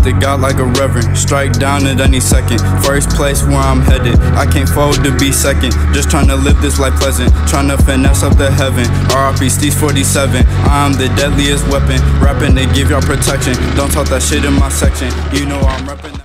to God like a reverend. Strike down at any second. First place where I'm headed. I can't fold to be second. Just trying to live this life pleasant. Trying to finesse up to heaven. RIP Steez 47. I'm the deadliest weapon. Rapping to give y'all protection. Don't talk that shit in my section. You know I'm repping.